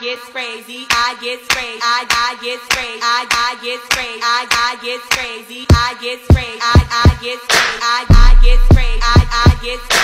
get crazy, I get crazy, I I get crazy, I I get crazy, I I get crazy, I get crazy, I I get crazy, I I get crazy, I I get